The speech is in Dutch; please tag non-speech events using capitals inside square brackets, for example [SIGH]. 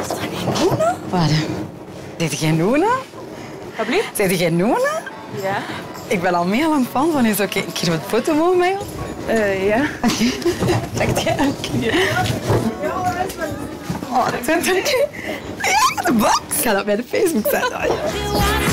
Is dat geen Nona? Waar? Dit jij Nona? Wat blieft? dit jij Nona? Ja. Ik ben al meer lang fan van is oké. ik een keer wat foto mogen met? Eh, ja. [LAUGHS] Oké. jij je? keer? Oh, dat is een Ja, de box. Ik ga dat bij de Facebook zetten. Oh,